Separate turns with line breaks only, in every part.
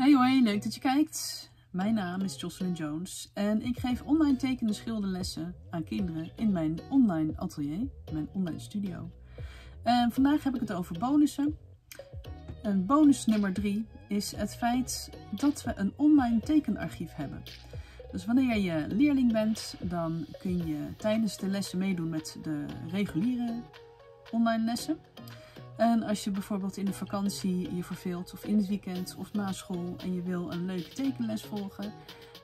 Hey hoi, leuk dat je kijkt. Mijn naam is Jocelyn Jones en ik geef online tekenen schilderlessen aan kinderen in mijn online atelier, mijn online studio. Vandaag heb ik het over bonussen. En bonus nummer 3 is het feit dat we een online tekenarchief hebben. Dus wanneer je leerling bent, dan kun je tijdens de lessen meedoen met de reguliere online lessen. En als je bijvoorbeeld in de vakantie je verveelt of in het weekend of na school en je wil een leuke tekenles volgen,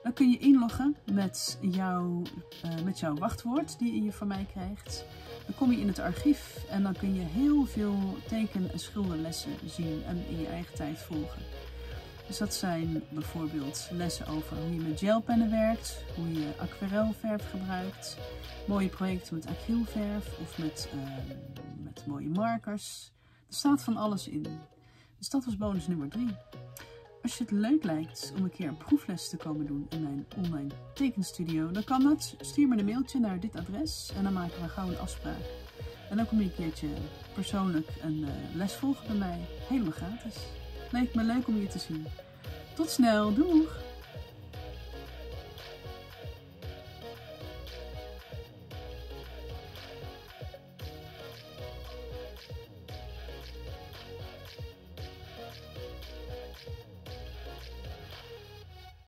dan kun je inloggen met, jouw, uh, met jouw wachtwoord die je van mij krijgt. Dan kom je in het archief en dan kun je heel veel teken- en schilderlessen zien en in je eigen tijd volgen. Dus dat zijn bijvoorbeeld lessen over hoe je met gelpennen werkt, hoe je aquarelverf gebruikt, mooie projecten met acrylverf of met, uh, met mooie markers. Staat van alles in. Dus dat was bonus nummer 3. Als je het leuk lijkt om een keer een proefles te komen doen in mijn online tekenstudio, dan kan dat. Stuur me een mailtje naar dit adres en dan maken we gauw een afspraak. En dan kom je een keertje persoonlijk een uh, les volgen bij mij. Helemaal gratis. Leek me leuk om je te zien. Tot snel, doeg!